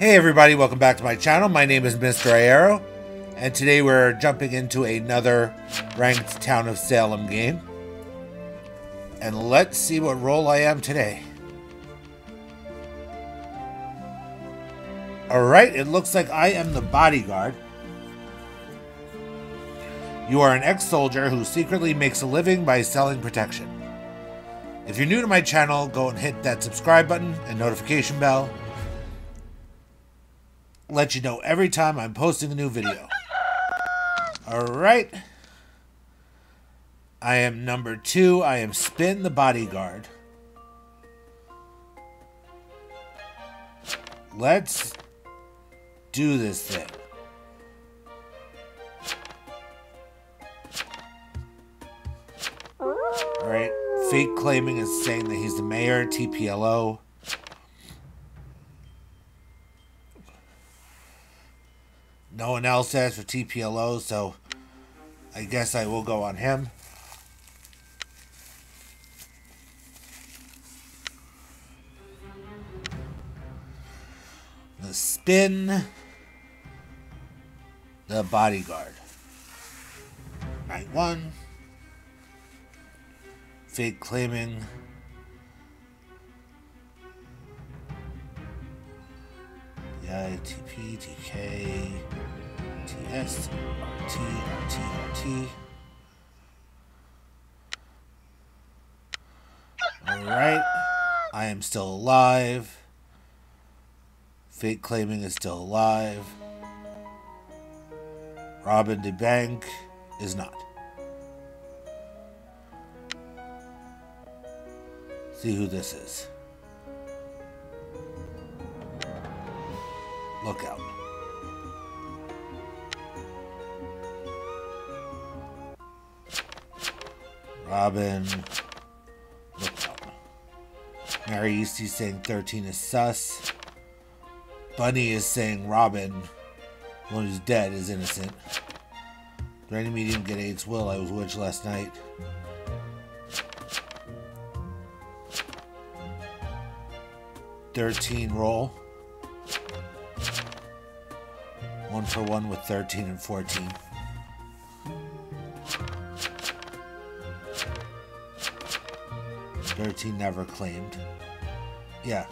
Hey everybody, welcome back to my channel. My name is Mr. Aeiro, and today we're jumping into another ranked Town of Salem game. And let's see what role I am today. Alright, it looks like I am the bodyguard. You are an ex-soldier who secretly makes a living by selling protection. If you're new to my channel, go and hit that subscribe button and notification bell. Let you know every time I'm posting a new video. Alright. I am number two. I am Spin the Bodyguard. Let's do this thing. Alright. Fake claiming is saying that he's the mayor, TPLO. No one else has for TPLO, so I guess I will go on him. The spin. The bodyguard. Night one. Fake claiming. TP, TK, TS, RT, RT, RT. Alright. I am still alive. Fake claiming is still alive. Robin DeBank is not. See who this is. Look out. Robin. Mary Eastey saying 13 is sus. Bunny is saying Robin, one who's dead, is innocent. Randy Medium get AIDS Will. I was witch last night. Thirteen roll. One for one with thirteen and fourteen. Thirteen never claimed. Yeah,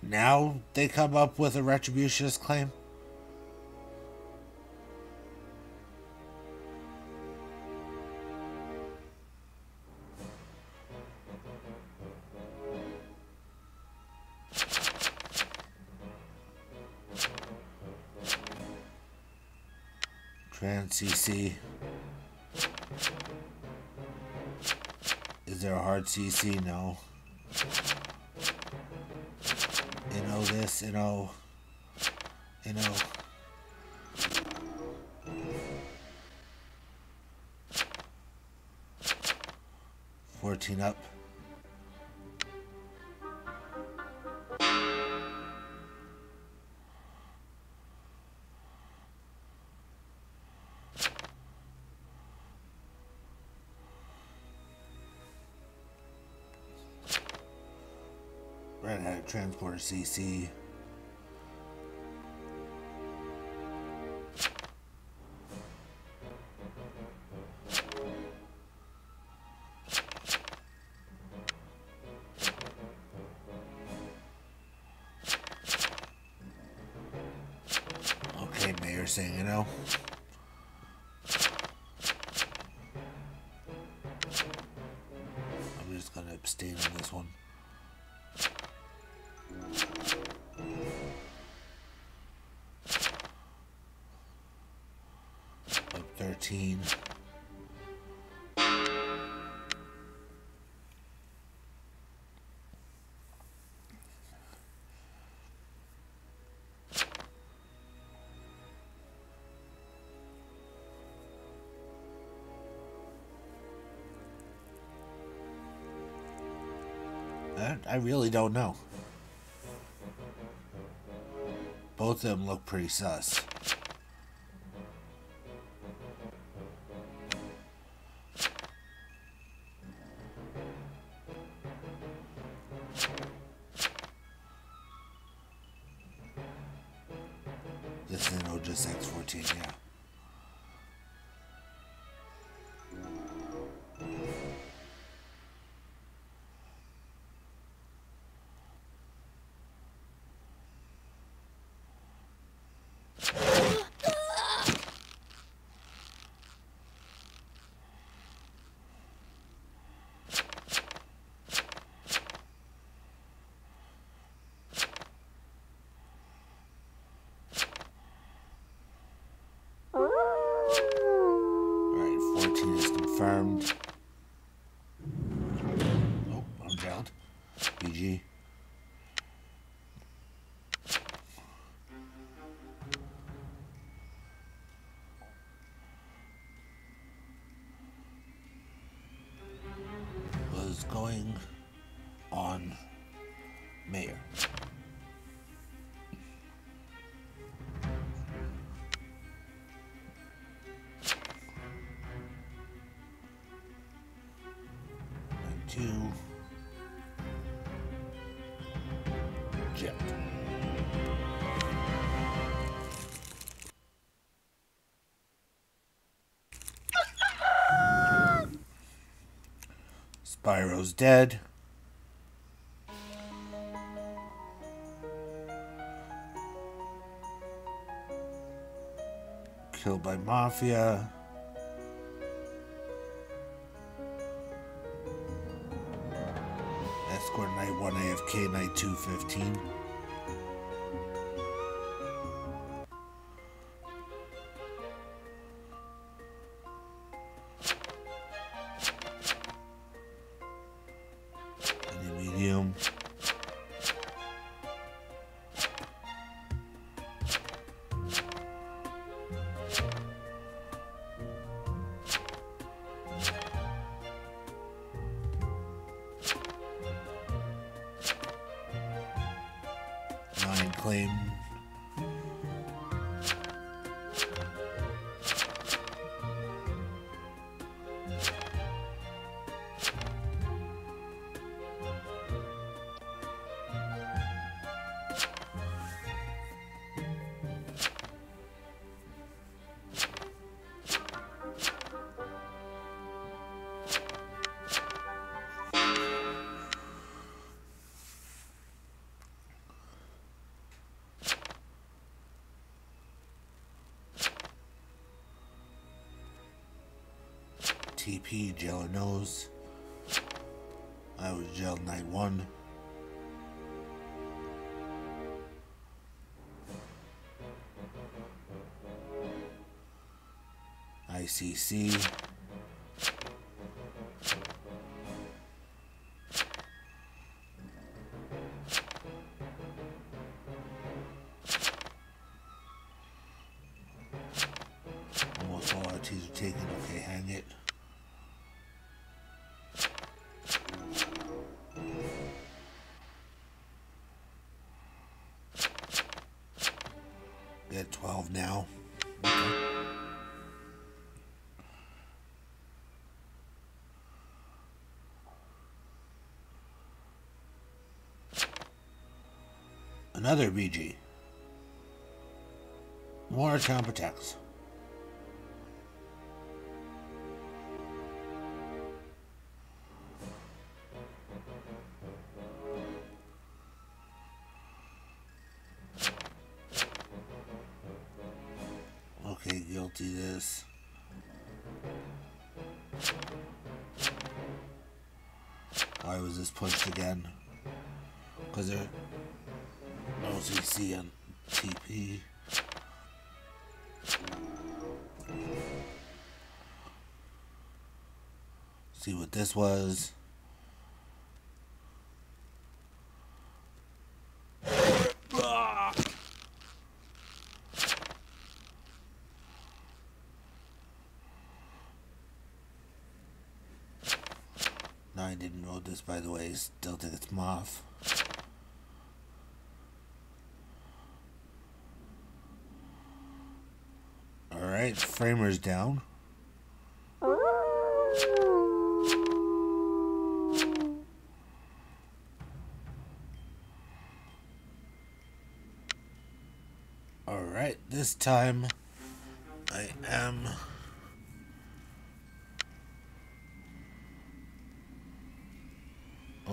Now they come up with a retributionist claim? CC. Is there a hard CC? No. You know this, you know, you know. Fourteen up. Red Hat Transporter CC. I really don't know. Both of them look pretty sus. Just X14, yeah. Spyro's dead. Killed by Mafia. Escort Night 1 AFK Night 215. Claim. TP, Jail Nose. I was Jail Night 1. ICC. Now. Another BG. More town protects. This. Why was this pushed again? Because they're OCC and TP. See what this was. Didn't know this, by the way. Still think it's Moth. Alright, Framer's down. Alright, this time I am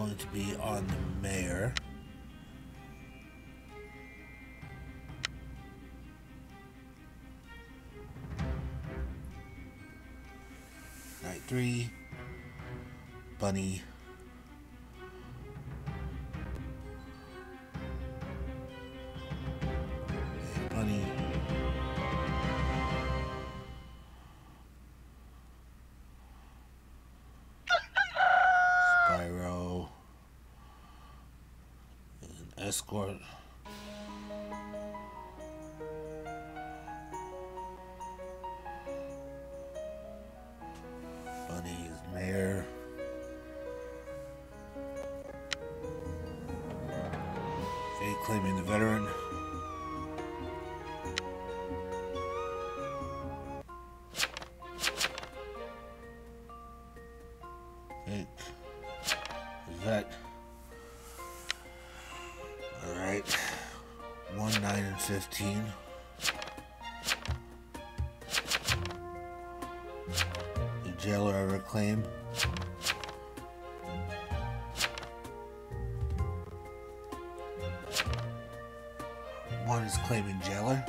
going to be on the mayor. Night three, bunny. Bunny. Escort. Bunny is mayor. Fate claiming the veteran. 1, 9, and 15. The jailer ever claim. One is claiming jailer.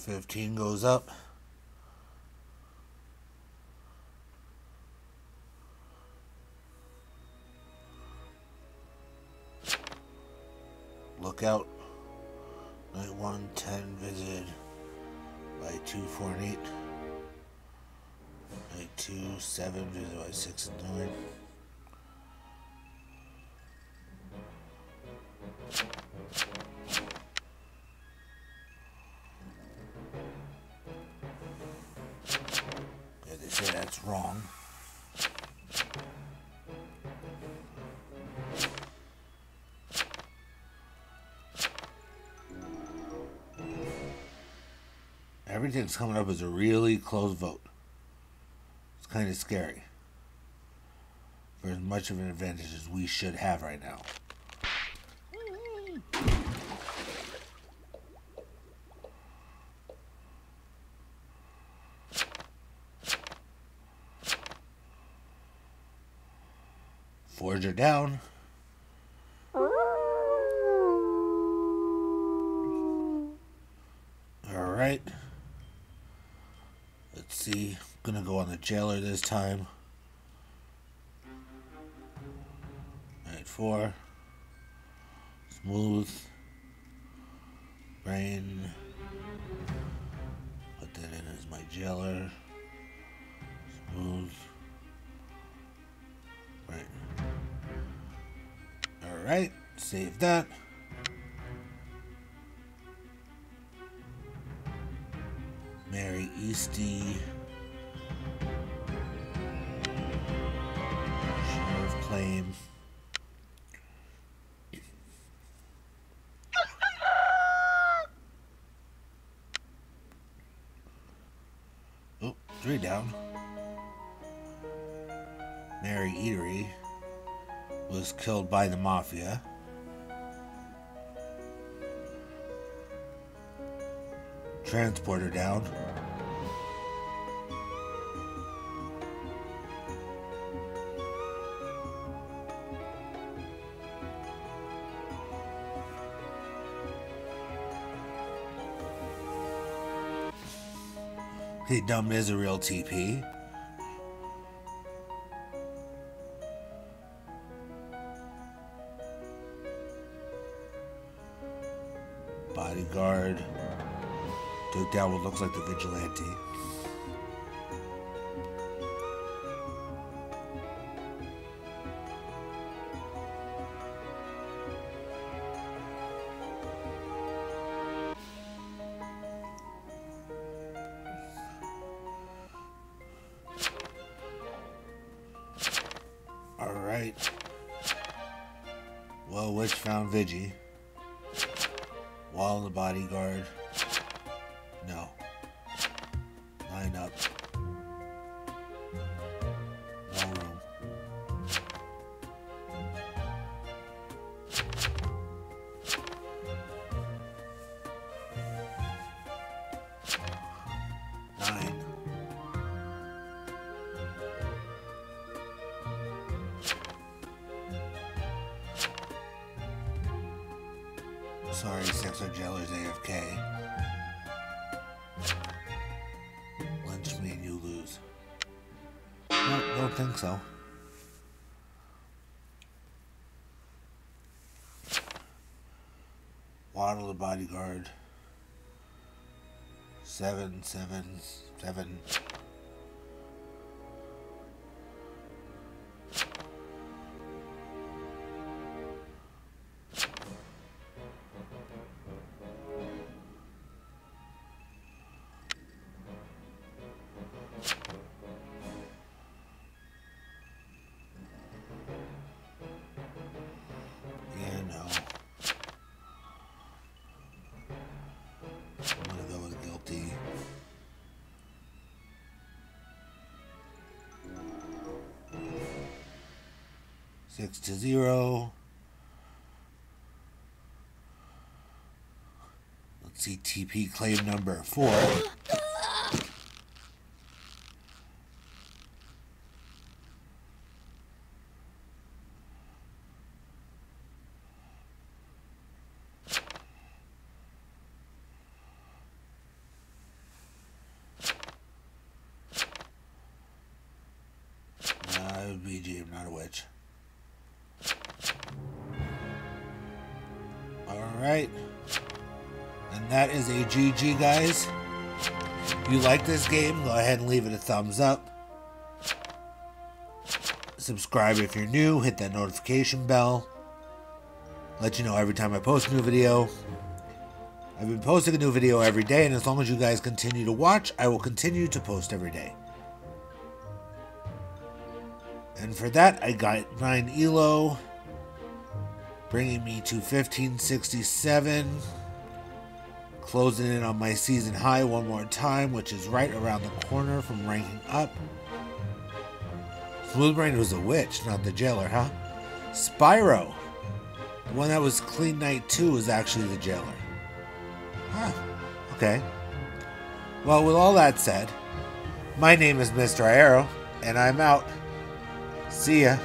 15 goes up. That's wrong. Everything's coming up as a really close vote. It's kind of scary. For as much of an advantage as we should have right now. Forger down. All right. Let's see. gonna go on the jailer this time. Night four. Smooth. Brain. Put that in as my jailer. Smooth. Alright, save that. Mary Eastey. Sheriff claim. Oh, three down. Mary Eastey was killed by the mafia. Transporter down. Hey, dumb is a real TP. Bodyguard. Took down what looks like the vigilante. Sexo Jeller's AFK. Lynch me and you lose. No, don't think so. Waddle the bodyguard. Seven, seven, seven. Six to zero. Let's see TP claim number four. Nah, it would be G, I'm not a witch. That is a GG, guys. If you like this game, go ahead and leave it a thumbs up. Subscribe if you're new, hit that notification bell. Let you know every time I post a new video. I've been posting a new video every day, and as long as you guys continue to watch, I will continue to post every day. And for that, I got 9 ELO, bringing me to 1567. Closing in on my season high one more time, which is right around the corner from ranking up. Smoothbrain was a witch, not the jailer, huh? Spyro, the one that was Clean Night 2, was actually the jailer. Huh, okay. Well, with all that said, my name is Mr. Aeiro, and I'm out. See ya.